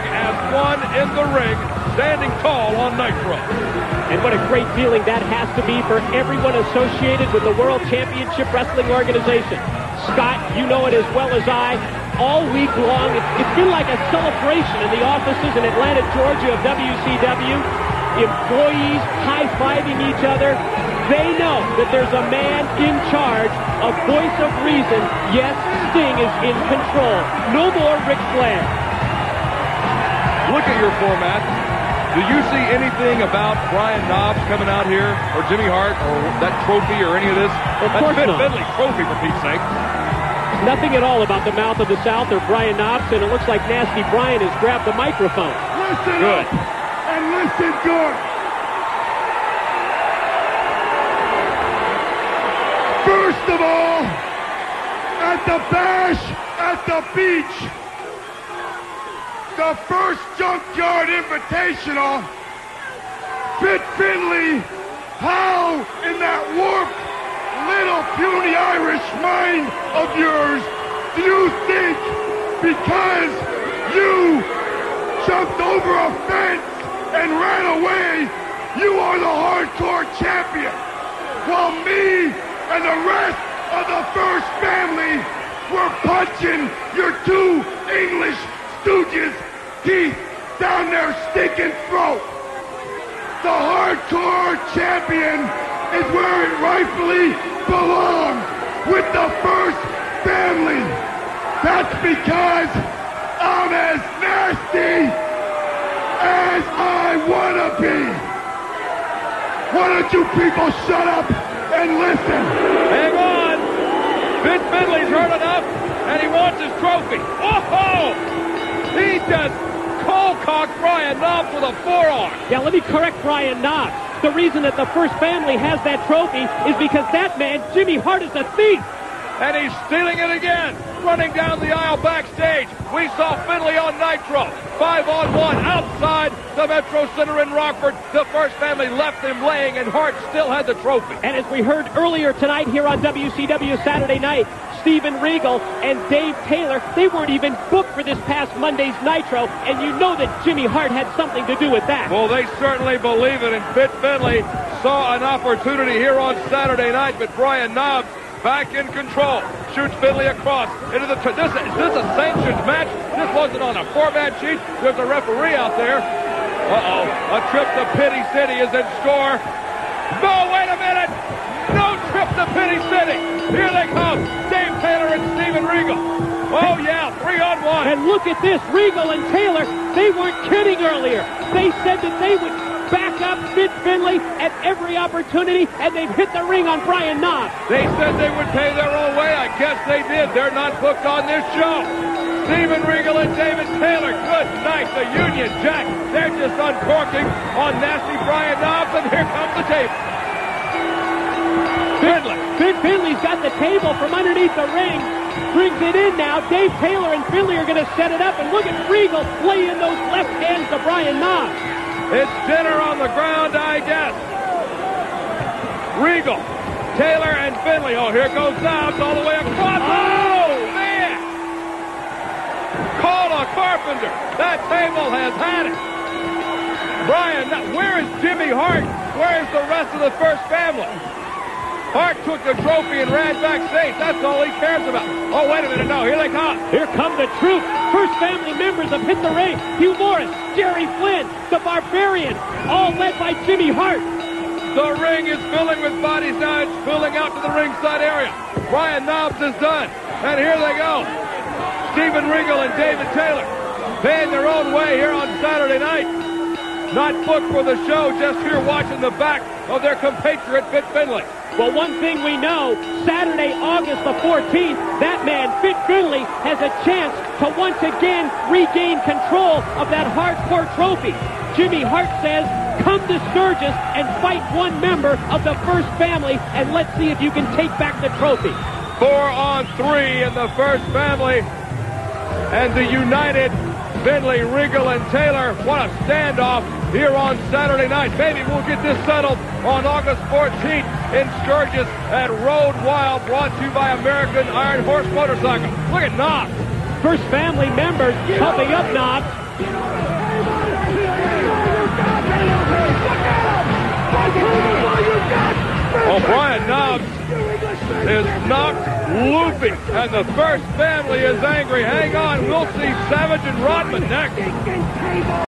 as one in the ring, standing tall on Nitro. And what a great feeling that has to be for everyone associated with the World Championship Wrestling Organization. Scott, you know it as well as I. All week long, it's, been like a celebration in the offices in Atlanta, Georgia of WCW. Employees high-fiving each other. They know that there's a man in charge, a voice of reason. Yes, Sting is in control. No more Ric Flair look at your format. Do you see anything about Brian Knobbs coming out here, or Jimmy Hart, or that trophy, or any of this? Of That's course Fit not. Finlay trophy, for Pete's sake. Nothing at all about the mouth of the South or Brian Knobbs, and it looks like Nasty Brian has grabbed the microphone. Listen Good. up and listen good. First of all, at the bash at the beach, the first Junkyard Invitational, Fit Finlay, how in that warped little puny Irish mind of yours do you think because you jumped over a fence and ran away, you are the hardcore champion. While me and the rest of the first family were punching your two English teeth down their stinking throat. The hardcore champion is where it rightfully belongs with the first family. That's because I'm as nasty as I wanna be. Why don't you people shut up and listen? Hang on. Fit Finlay's heard enough, and he wants his trophy. Oh! Brian Knobbs with a forearm. Yeah, let me correct Brian Knobbs. The reason that the First Family has that trophy is because that man, Jimmy Hart, is a thief. And he's stealing it again. Running down the aisle backstage. We saw Finlay on Nitro. Five on one outside the Metro Center in Rockford. The First Family left him laying, and Hart still had the trophy. And as we heard earlier tonight here on WCW Saturday night, Steven Regal and Dave Taylor, they weren't even booked for this past Monday's Nitro, and you know that Jimmy Hart had something to do with that. Well, they certainly believe it, and Fit Finlay saw an opportunity here on Saturday night, but Brian Knobbs back in control. Shoots Finlay across into the... This, is this a sanctioned match? This wasn't on a format sheet. There's a referee out there. Uh-oh. A trip to Pity City is in score. No, wait a minute. No trip to Pity City. Here they come. Dave Taylor and Steven Regal. Oh, yeah. Three on one. And look at this, Regal and Taylor, they weren't kidding earlier. They said that they would back up Fit Finlay at every opportunity, and they've hit the ring on Brian Knobbs. They said they would pay their own way. I guess they did. They're not booked on this show. Steven Regal and David Taylor. Good night. The Union Jack. They're just uncorking on nasty Brian Knobbs, and here comes the table. Finlay. Fit Finlay's got the table from underneath the ring. Brings it in now. Dave Taylor and Finlay are going to set it up, and look at Regal lay in those left hands to Brian Knobbs. It's dinner on the ground, I guess. Regal, Taylor, and Finlay. Oh, here goes Knobbs all the way across. Oh, man! Call a carpenter. That table has had it. Brian, where is Jimmy Hart? Where is the rest of the first family? Hart took the trophy and ran backstage. That's all he cares about. Oh, wait a minute. No, here they come. Here come the troop. First family members have hit the ring. Hugh Morris, Jerry Flynn, the Barbarian, all led by Jimmy Hart. The ring is filling with bodies now. It's filling out to the ringside area. Brian Knobbs is done. And here they go. Steven Regal and David Taylor paying their own way here on Saturday night. Not booked for the show, just here watching the back of their compatriot, Fit Finlay. Well, one thing we know, Saturday, August the 14th, that man, Fit Finlay, has a chance to once again regain control of that hardcore trophy. Jimmy Hart says, come to Sturgis and fight one member of the first family, and let's see if you can take back the trophy. Four on three in the first family. And the united Finlay, Regal, and Taylor. What a standoff here on Saturday night. Maybe we'll get this settled on August 14th in Sturgis at Road Wild, brought to you by American Iron Horse Motorcycle. Look at Knobbs. First family members helping up Knobbs. Oh, Brian Knobbs is knocked loopy, and the first family is angry. Hang on, we'll see Savage and Rodman next.